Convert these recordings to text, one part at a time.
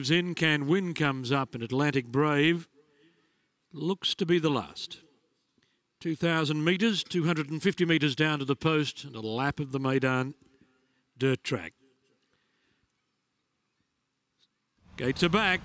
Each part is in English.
Moves in, Can Win comes up, and Atlantic Brave looks to be the last. 2,000 metres, 250 metres down to the post, and a lap of the Meydan dirt track. Gates are back.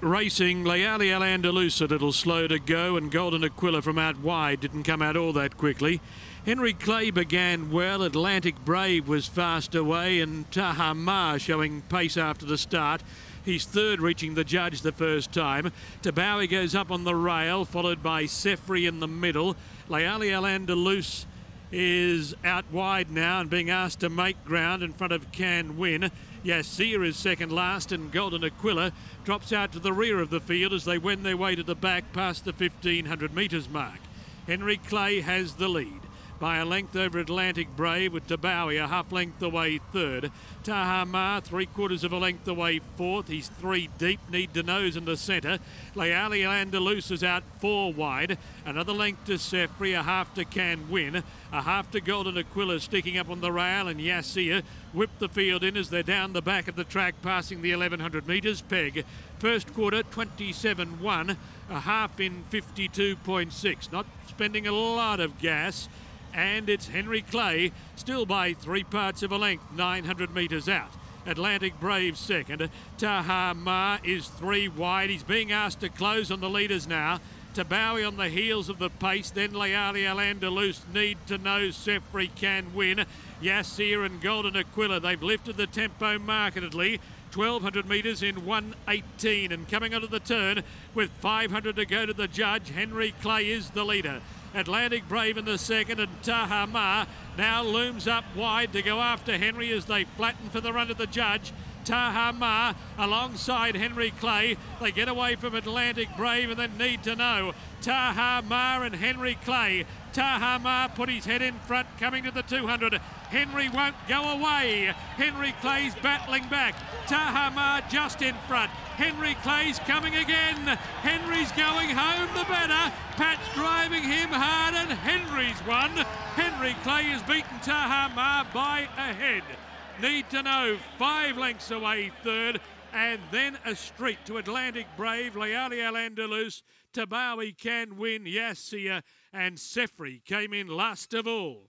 Racing, Leali Al Andalus a little slow to go, and Golden Aquila from out wide didn't come out all that quickly. Henry Clay began well, Atlantic Brave was fast away, and Tahama showing pace after the start. He's third, reaching the judge the first time. Tabawi goes up on the rail, followed by Sefri in the middle. Leali Al Andalus is out wide now and being asked to make ground in front of Can Win. Yassir is second last and Golden Aquila drops out to the rear of the field as they wend their way to the back past the 1500 metres mark. Henry Clay has the lead by a length over Atlantic Brave with Tabawi a half length away third. Tahama three quarters of a length away fourth. He's three deep, need to know's in the centre. Leali Andalus is out four wide. Another length to Sefri, a half to Can Win. A half to Golden Aquila sticking up on the rail and Yassir whip the field in as they're down the back of the track passing the 1100 metres peg. First quarter 27-1, a half in 52.6. Not spending a lot of gas and it's Henry Clay, still by three parts of a length, 900 metres out. Atlantic Brave second. Tahama is three wide. He's being asked to close on the leaders now. Tabawi on the heels of the pace. Then Leali Al Andalus need to know Sefri can win. Yassir and Golden Aquila, they've lifted the tempo markedly. 1200 metres in 118 and coming onto the turn with 500 to go to the judge. Henry Clay is the leader. Atlantic Brave in the second and Tahama now looms up wide to go after Henry as they flatten for the run of the judge. Tahama alongside Henry Clay. They get away from Atlantic Brave and then need to know. Tahama and Henry Clay. Tahama put his head in front coming to the 200. Henry won't go away. Henry Clay's battling back. Tahama just in front. Henry Clay's coming again. Henry's going home the better. Pat's driving him hard and Henry's won. Henry Clay has beaten Tahama by a head. Need to know five lengths away third and then a street to Atlantic Brave, Leali Al Andalus, Tabawi can win, Yassir and Sefri came in last of all.